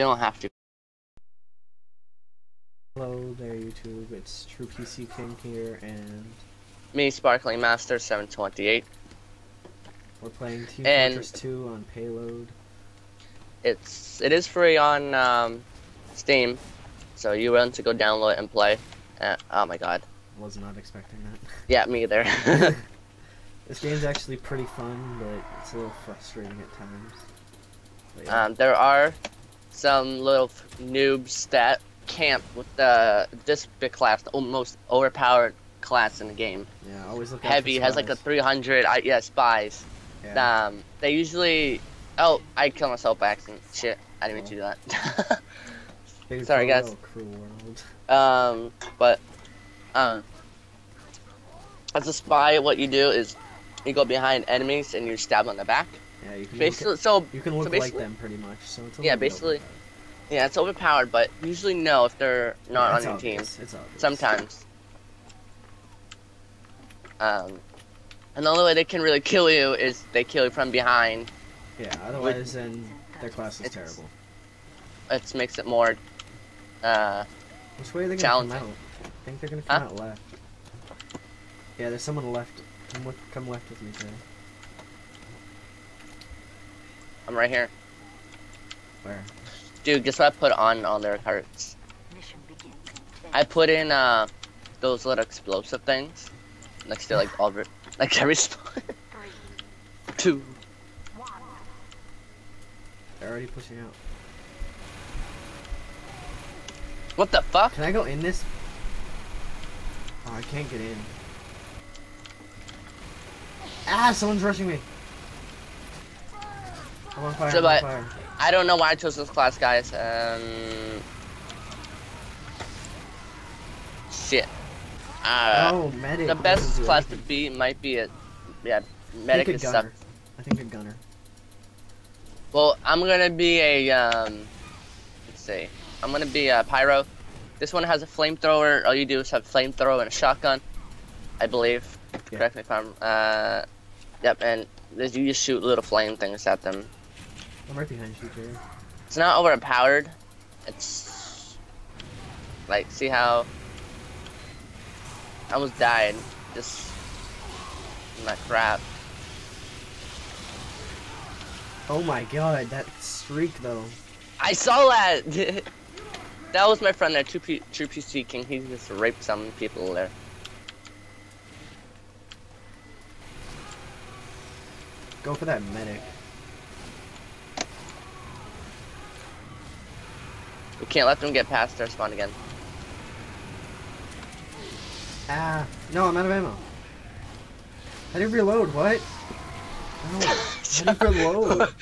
You don't have to. Hello there, YouTube. It's True PC King here, and Me, Sparkling Master 728. we're playing Team And- Fortress 2 on Payload. It's it is free on um, Steam, so you want to go download and play. Uh, oh my god. Was not expecting that. Yeah, me either. this game's actually pretty fun, but it's a little frustrating at times. Yeah. um, there are some little f- noobs that camp with the this big class, the most overpowered class in the game. yeah, always look Heavy has like a 300. I, yeah, spies. Yeah. Um, they usually. Oh, I killed myself by accident. Shit, I didn't mean to do that. Big sorry, guys. photo, Cruel world. Um, but, um, as a spy, what you do is you go behind enemies and you stab them in the back. Yeah, you can Basically, look, so you can look like them pretty much. So Yeah, basically- overpowered. yeah, it's overpowered, but usually no if they're not Yeah, on your obvious, team. It's obvious. Sometimes. Um, and the only way they can really kill you is they kill you from behind. Yeah, otherwise then their class is It's- terrible. It makes it more. Uh, Which way are they gonna come challenging. out? I think they're gonna come Huh? out left. Yeah, there's someone left. Come with, come left with me, Jay. I'm right here, Where? dude. Guess what I put on on their carts? I put in uh those little explosive things next to like all of it, like every spot. Two. one. They're already pushing out. What the fuck? Can I go in this? Oh, I can't get in. Ah, someone's rushing me. I'm on fire. So, but- fire. I don't know why I chose this class, guys. Um. Shit. Uh, oh, medic. the best class to be might be a yeah medic is gunner. I think a gunner. Well, I'm gonna be a um. Let's see. I'm gonna be a pyro. This one has a flamethrower. All you do is have flamethrower and a shotgun, I believe. Yeah. Correct me if I'm. Uh, yep. And you just shoot little flame things at them. I'm right behind you, Jerry. It's not overpowered. It's like see how I almost died. Just my crap. Oh my god, that streak though. I saw that. that was my friend there, True P- True PC King. He just raped some people there. Go for that medic. We can't let them get past their spawn again. Ah, no, I'm out of ammo. How do you reload? What? No. How do you reload?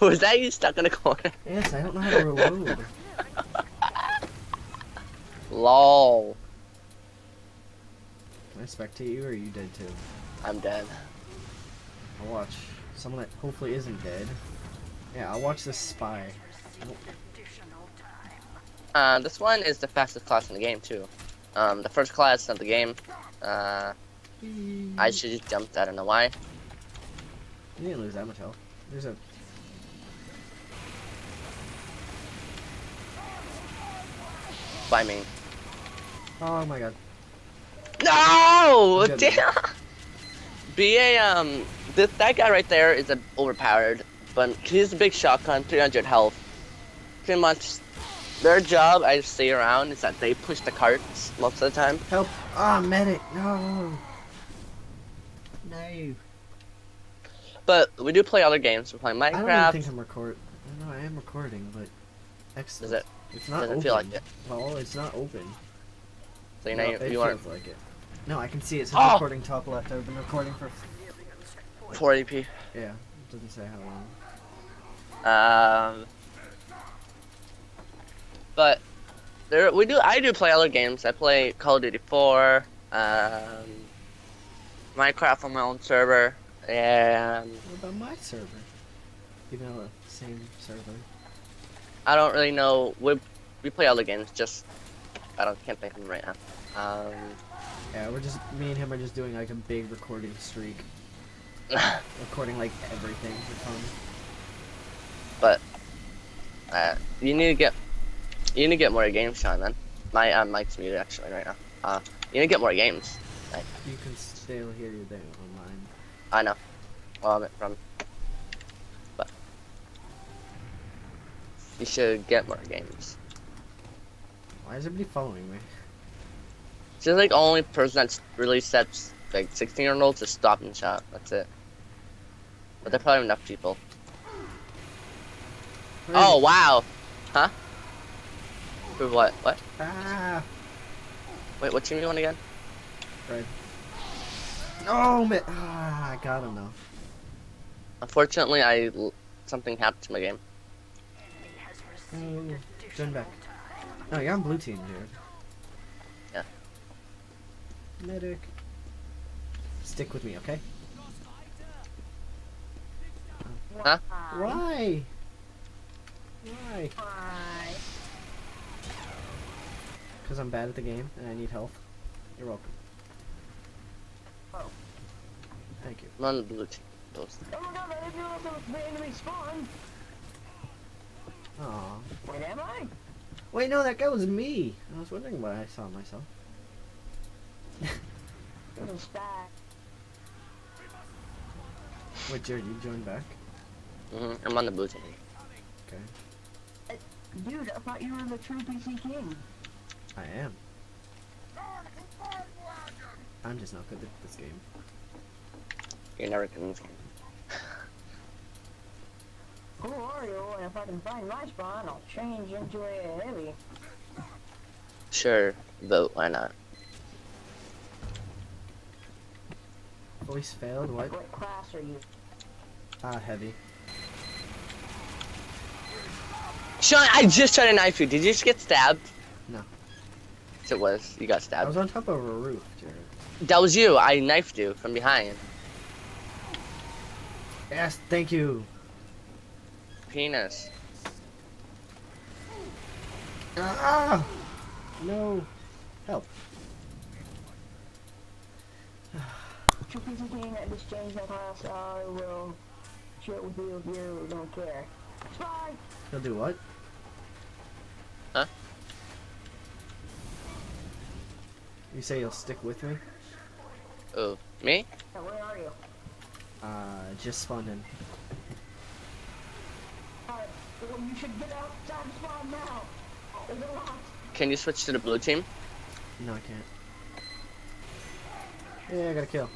was that you stuck in a corner? Yes, I don't know how to reload. Lol. Can I spectate you or are you dead too? I'm dead. I'll watch someone that hopefully isn't dead. Yeah, I'll watch this spy. Uh, this one is the fastest class in the game too. Um, the first class of the game. Uh, I should just jumped. I don't know why. You didn't lose that much health. There's a. By me. Oh my god. No! Good. Damn! Be a, um, this, that guy right there is a overpowered, but he's a big shotgun, 300 health. Pretty much, their job, I just see around, is that they push the carts most of the time. Help! Ah, medic! No! No. But we do play other games. We're playing Minecraft. I don't think I'm record. I know I am recording, but excellent. Does it? It's not Doesn't open. feel like it. Well, it's not open. So you know, No, you, it you are feels like it. No, I can see it says Oh! recording top left. I've been recording for. 480p. Yeah, it doesn't say how long. Um, but there, we do. I do play other games. I play Call of Duty 4, um, Minecraft on my own server, and What about my server? Even though the same server. I don't really know. We we play other games. Just I don't can't think of them right now. Um, Yeah, we're just me and him are just doing like a big recording streak, recording like everything for fun. but Uh, you need to get, you need to get more games, Sean. Then my uh, mic's muted actually right now. Uh, you need to get more games. You can still hear you there online. I know. Well, I'm from. But you should get more games. Why is everybody following me? She's like the only person that's really sets like 16 year olds to stop and shot. That's it. But there are probably enough people. Where Oh wow, huh? What? What? Ah! Wait, what team you want again? Oh man! Ah, I got him though. Unfortunately, I something happened to my game. Oh, turn back. No, you're on blue team, dude. Yeah. Medic. Stick with me, okay? Huh? Why? Why? Why? Because I'm bad at the game and I need health. You're welcome. Oh. Thank you. I'm on the blue team. Those. Oh my god, I didn't realize there was the enemy spawn. Aw. Where am I? Wait, no, that guy was me. I was wondering why I saw myself. I'm back. Wait, Jared, you joined back? hmm I'm on the blue team. Okay. Dude, I thought you were the true PC king. I am. I'm just not good at this game. You're never gonna. Who are you? And if I can find my spawn, I'll change into a heavy. Sure, vote. Why not? Voice failed, what? What class are you? Ah, heavy. Sean, I just tried to knife you. Did you just get stabbed? No. Yes, it was. You got stabbed. I was on top of a roof, Jared. That was you. I knifed you from behind. Yes, thank you. Penis. Ah! No. Help. True PC king, I just changed my class. I will share it with you if you don't care. Spy! He'll do what? You say you'll stick with me? Oh, me? Now, where are you? Uh, just spawned in. Alright, well, you should get outside spawn now. There's a lot. Can you switch to the blue team? No, I can't. Yeah, I got a kill.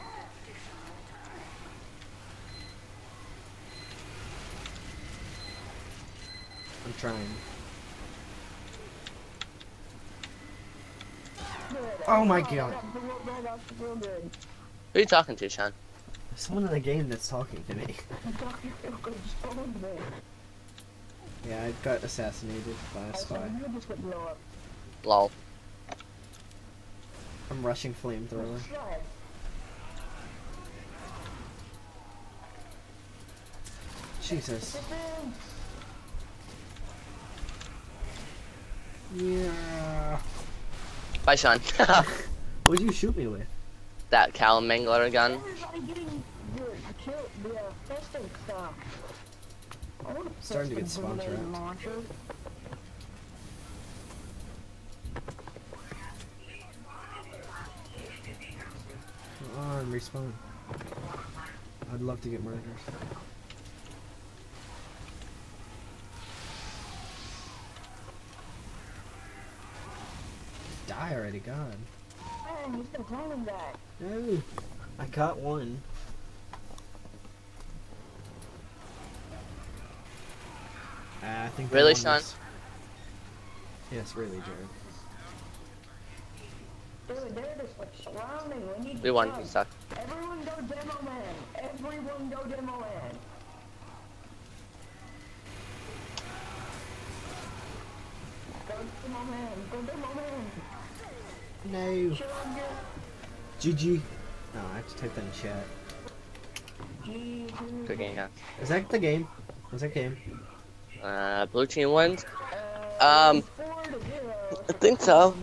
I'm trying. Oh my God. got the real- I got the real good. Who are you talking to, Sean? There's someone in the game that's talking to me. I'm talking real good. Just spawned there. Yeah, I got assassinated by a spy. said you just would blow. Lol. I'm rushing flamethrower. Jesus. Yeah. Bye, Sean. What'd you shoot me with? that Cow Mangler gun. Everybody getting the kill the uh, festive stuff. I want Starting to get festive spawn grenade trapped. Come on, respawn. I'd love to get murders. Already, God. Man, he's been claiming that. No. I caught one. Ah, I think Really, won Sean? this. Yes, really, Jared. Dude, they're just like surrounding. We need We won. to We suck. Everyone go demo man. Everyone go demo man. Go demo man. Go demo man. No. Sugar. GG. No, I have to type that in chat. Jesus. Good game, yeah. Is that the game? Was that game? Uh, blue team wins. Uh, Um, four to zero. I think so.